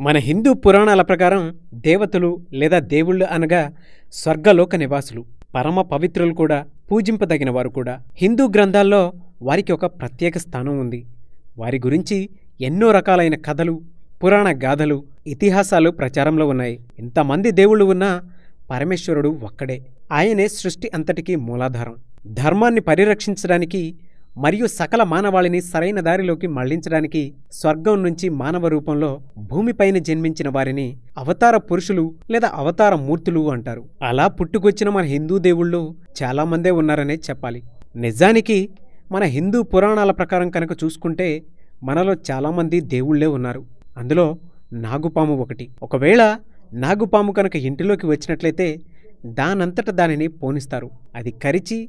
మన హిందూ పురాణాల ప్రకారం దేవతలు లేదా దేవుళ్ళు అనగా స్వర్గలోక నివాసులు. పరమ పవిత్రులు కూడా పూజింపదగిన వారు కూడా. హిందూ గ్రంథాల్లో వారికి ఒక ప్రత్యేక స్థానం ఉంది. వారి గురించి ఎన్నో రకాలైన కథలు పురాణ గాథలు ఇతిహాసాలు ప్రచారంలో ఉన్నాయి. ఇంతమంది దేవుళ్ళు ఉన్నా పరమేశ్వరుడు ఒక్కడే. ఆయనే సృష్టి అంతటికీ మూలాధారం. ధర్మాన్ని పరిరక్షించడానికి మరియు సకల మానవాళిని సరైన దారిలోకి మళ్ళించడానికి స్వర్గం నుంచి మానవ రూపంలో భూమిపైన జన్మించిన వారిని అవతార పురుషులు లేదా అవతార మూర్తులు అంటారు. అలా పుట్టుకొచ్చిన మన హిందూ దేవుళ్ళు చాలామందే ఉన్నారనే చెప్పాలి. నిజానికి మన హిందూ పురాణాల ప్రకారం కనుక చూసుకుంటే మనలో చాలామంది దేవుళ్ళే ఉన్నారు. అందులో నాగుపాము ఒకటి. ఒకవేళ నాగుపాము కనుక ఇంటిలోకి వచ్చినట్లయితే దానంతట దానిని పోనిస్తారు. అది కరిచి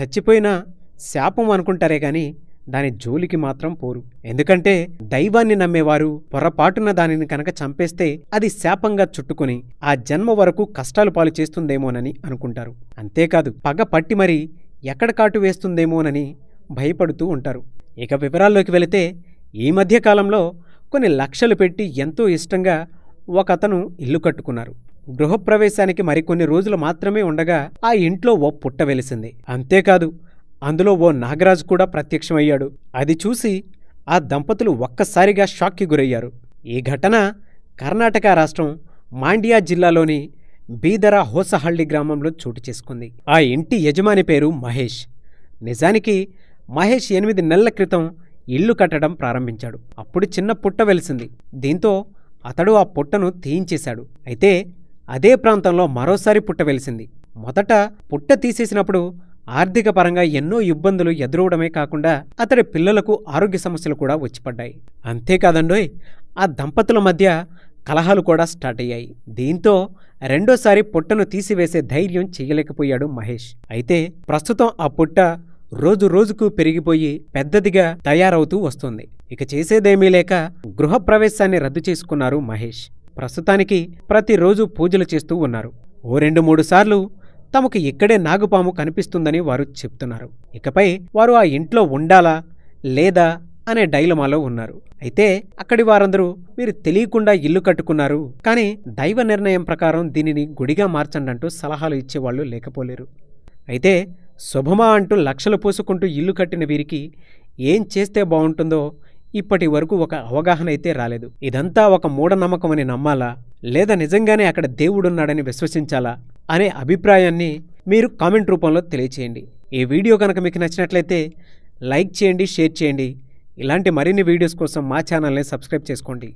చచ్చిపోయినా శాపం అనుకుంటారే గాని దాని జోలికి మాత్రం పోరు. ఎందుకంటే దైవాన్ని నమ్మేవారు పొరపాటున దానిని కనుక చంపేస్తే అది శాపంగా చుట్టుకుని ఆ జన్మ వరకు కష్టాలు పాలు చేస్తుందేమోనని అనుకుంటారు. అంతేకాదు పగ పట్టి మరి ఎక్కడ కాటు వేస్తుందేమోనని భయపడుతూ ఉంటారు. ఇక వివరాల్లోకి వెళితే ఈ మధ్యకాలంలో కొన్ని లక్షలు పెట్టి ఎంతో ఇష్టంగా ఒకతను ఇల్లు కట్టుకున్నారు. గృహప్రవేశానికి మరికొన్ని రోజులు మాత్రమే ఉండగా ఆ ఇంట్లో ఓ పుట్ట వెలిసింది. అంతేకాదు అందులో ఓ నాగరాజు కూడా ప్రత్యక్షమయ్యాడు. అది చూసి ఆ దంపతులు ఒక్కసారిగా షాక్కి గురయ్యారు. ఈ ఘటన కర్ణాటక రాష్ట్రం మాండ్యా జిల్లాలోని బీదర హోసహళ్ళి గ్రామంలో చోటు చేసుకుంది. ఆ ఇంటి యజమాని పేరు మహేష్. నిజానికి మహేష్ ఎనిమిది నెలల క్రితం ఇల్లు కట్టడం ప్రారంభించాడు. అప్పుడు చిన్న పుట్ట వెలిసింది. దీంతో అతడు ఆ పుట్టను తీయించేశాడు. అయితే అదే ప్రాంతంలో మరోసారి పుట్ట వెలిసింది. మొదట పుట్ట తీసేసినప్పుడు ఆర్థిక పరంగా ఎన్నో ఇబ్బందులు ఎదురవడమే కాకుండా అతడి పిల్లలకు ఆరోగ్య సమస్యలు కూడా వచ్చిపడ్డాయి. అంతేకాదండోయ్ ఆ దంపతుల మధ్య కలహాలు కూడా స్టార్ట్ అయ్యాయి. దీంతో రెండోసారి పుట్టను తీసివేసే ధైర్యం చేయలేకపోయాడు మహేష్. అయితే ప్రస్తుతం ఆ పుట్ట రోజు రోజుకు పెరిగిపోయి పెద్దదిగా తయారవుతూ వస్తుంది. ఇక చేసేదేమీ లేక గృహప్రవేశాన్ని రద్దు చేసుకున్నారు మహేష్. ప్రస్తుతానికి ప్రతిరోజు పూజలు చేస్తూ ఉన్నారు. ఓ రెండు మూడు సార్లు తమకు ఇక్కడే నాగుపాము కనిపిస్తుందని వారు చెప్తున్నారు. ఇకపై వారు ఆ ఇంట్లో ఉండాలా లేదా అనే డైలమాలో ఉన్నారు. అయితే అక్కడి వారందరూ మీరు తెలియకుండా ఇల్లు కట్టుకున్నారు కానీ దైవ నిర్ణయం ప్రకారం దీనిని గుడిగా మార్చండంటూ సలహాలు ఇచ్చేవాళ్ళు లేకపోలేరు. అయితే శుభమా అంటూ లక్షలు పోసుకుంటూ ఇల్లు కట్టిన వీరికి ఏం చేస్తే బాగుంటుందో ఇప్పటి వరకు ఒక అవగాహన అయితే రాలేదు. ఇదంతా ఒక మూఢనమ్మకమని నమ్మాలా లేదా నిజంగానే అక్కడ దేవుడున్నాడని విశ్వసించాలా? అనే అభిప్రాయాన్ని మీరు కామెంట్ రూపంలో తెలియచేయండి. ఈ వీడియో కనుక మీకు నచ్చినట్లయితే లైక్ చేయండి షేర్ చేయండి. ఇలాంటి మరిన్ని వీడియోస్ కోసం మా ఛానల్ని సబ్స్క్రైబ్ చేసుకోండి.